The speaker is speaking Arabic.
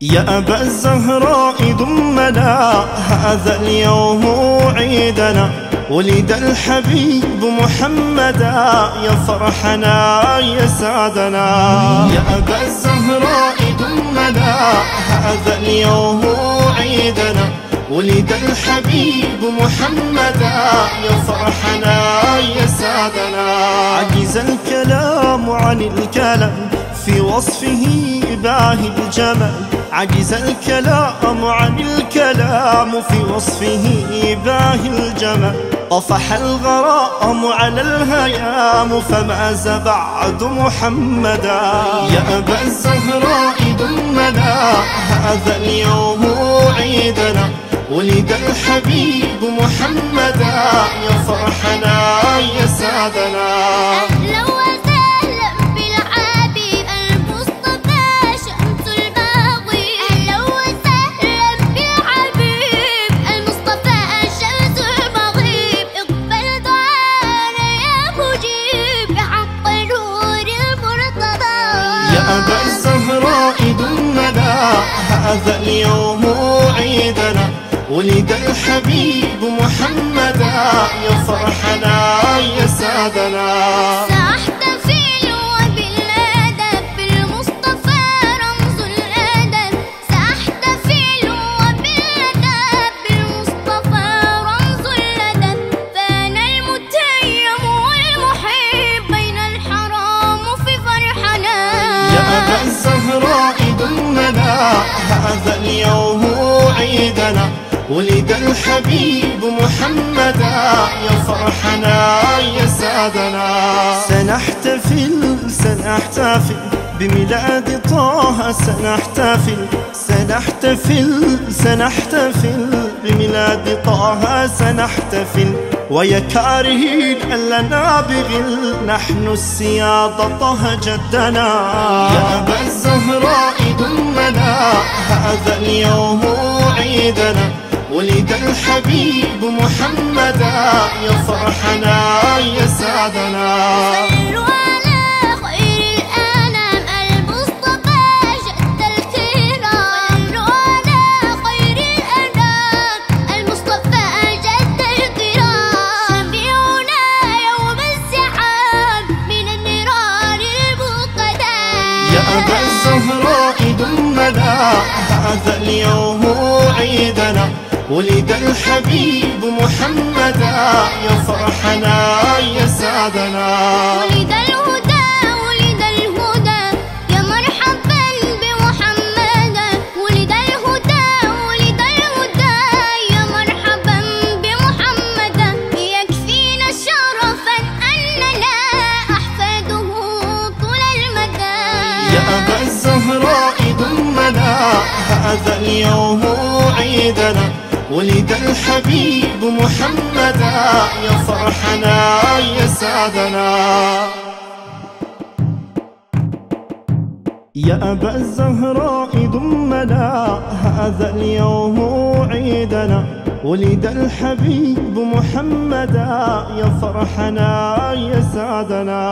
يا أبا الزهراء ضمنا هذا اليوم عيدنا. ولد الحبيب محمدا يا فرحنا يا سعدنا. يا أبا الزهراء ضمنا هذا اليوم عيدنا. ولد الحبيب محمدا يا فرحنا يا سعدنا. عجز الكلام عن الكلام في وصفه باهي الجمال عجز الكلام عن الكلام في وصفه باهي الجمال طفح الغرام على الهيام فماز بعد محمدا. يا أبا الزهراء دمنا هذا اليوم عيدنا. ولد الحبيب محمدا يا فرحنا يا سعدنا هذا اليوم عيدنا ولد الحبيب محمدا يا فرحنا يا سعدنا هذا اليوم عيدنا ولد الحبيب محمدا يا فرحنا يا سعدنا سنحتفل سنحتفل بميلاد طه سنحتفل سنحتفل سنحتفل بميلاد طه سنحتفل. ويا كارهين لنا بغل نحن السيادة طه جدنا. يا أبا الزهراء دمنا. هذا اليوم عيدنا. ولد الحبيب محمدا. يا فرحنا يا سعدنا. هذا اليوم عيدنا ولد الحبيب محمدا يا فرحنا يا سعدنا ولد الهدى ولد الهدى يا مرحبا بمحمدا ولد الهدى ولد الهدى يا مرحبا بمحمدا يكفينا شرفا أننا أحفاده طول المدى. يا أبا الزهراء هذا اليوم عيدنا ولد الحبيب محمدا يا فرحنا يا سعدنا يا أبا الزهراء ضمنا هذا اليوم عيدنا ولد الحبيب محمدا يا فرحنا يا سعدنا